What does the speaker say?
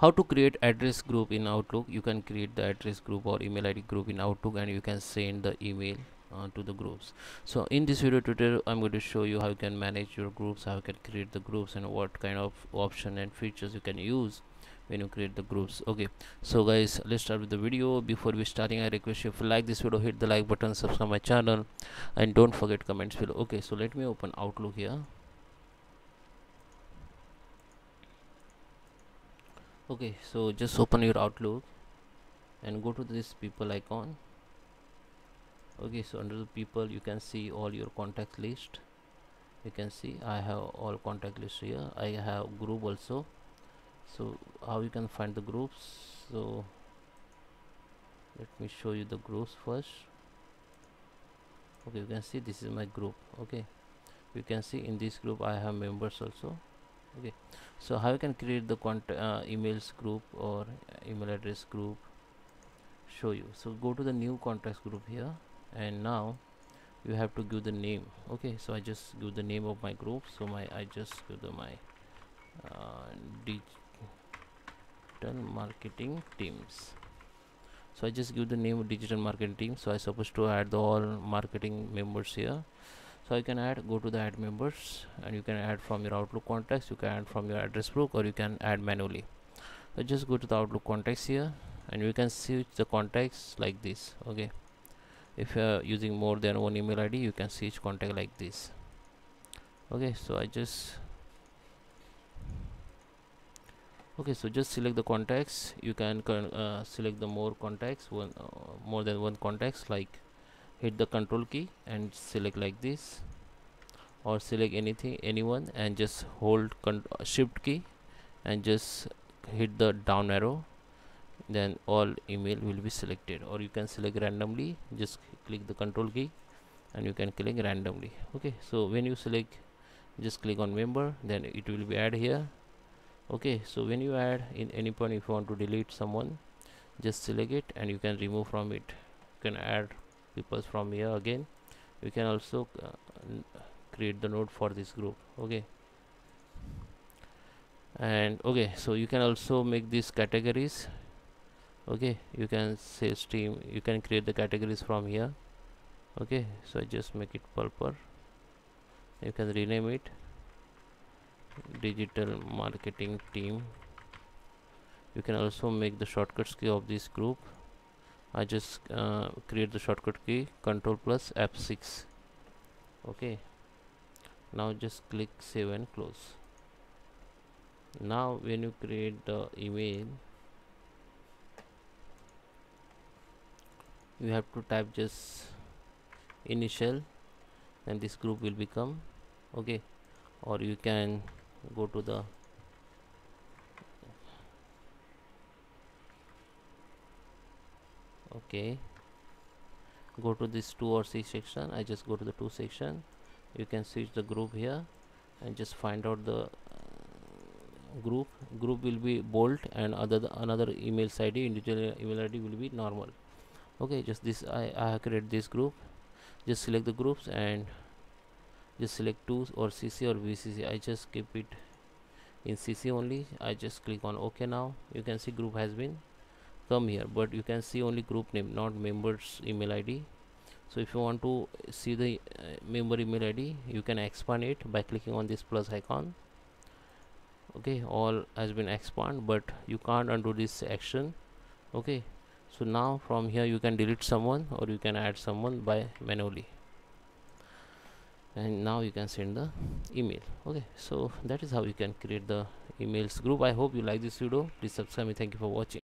how to create address group in outlook? You can create the address group or email id group in outlook and you can send the email uh, to the groups. So in this video tutorial i'm going to show you how you can manage your groups how you can create the groups and what kind of option and features you can use when you create the groups. Okay. So guys let's start with the video. Before we starting i request you if you like this video hit the like button subscribe my channel and don't forget comments below. Okay. So let me open outlook here okay so just open your outlook and go to this people icon. Okay so under the people you can see all your contact list. You can see I have all contact list here. I have group also. So how you can find the groups? So let me show you the groups first. Okay you can see this is my group. Okay you can see in this group I have members also okay. So how you can create the contact uh, emails group or email address group? Show you. So go to the new contacts group here and now you have to give the name. Okay. So I just give the name of my group. So my I just give the my uh, digital marketing teams. So I just give the name of digital marketing team. So I supposed to add the all marketing members here so I can add go to the add members and you can add from your outlook contacts. You can add from your address book or you can add manually. So just go to the outlook contacts here and you can switch the contacts like this okay? If you are using more than one email id you can switch contact like this okay? So i just okay so just select the contacts. You can uh, select the more contacts one uh, more than one contacts like hit the control key and select like this or select anything anyone and just hold shift key and just hit the down arrow. Then all email will be selected or you can select randomly. Just click the control key and you can click randomly. Okay so when you select just click on member then it will be add here. Okay so when you add in any point if you want to delete someone just select it and you can remove from it. You can add people from here again. You can also uh, create the node for this group okay? And okay so you can also make these categories okay? You can say stream you can create the categories from here okay? So I just make it purple. You can rename it. Digital marketing team. You can also make the shortcuts key of this group I just uh, create the shortcut key control plus F6 okay. Now just click save and close. Now when you create the email you have to type just initial and this group will become okay. Or you can go to the okay. Go to this To or 6 section. I just go to the To section. You can switch the group here and just find out the uh, group. Group will be bold and other another email ID individual email ID will be normal. Okay just this I, I have created this group. Just select the groups and just select To or CC or BCC I just keep it in CC only. I just click on OK now. You can see group has been come here but you can see only group name not members email ID so if you want to see the uh, member email ID you can expand it by clicking on this plus icon. Okay all has been expand but you can't undo this action. Okay so now from here you can delete someone or you can add someone by manually. And now you can send the email. Okay so that is how you can create the emails group. I hope you like this video. Please subscribe me. Thank you for watching